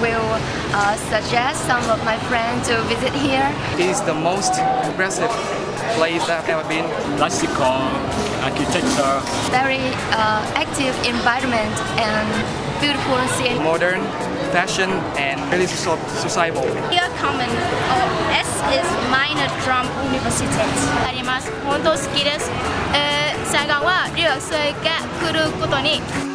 will uh, suggest some of my friends to visit here. It is the most impressive place I've ever been. Classical architecture. Very uh, active environment and beautiful scene. Modern, fashion, and really so- sociable. Here common uh, S is minor drum university あります本当好きです、えー、サイガンは留学生が来ることに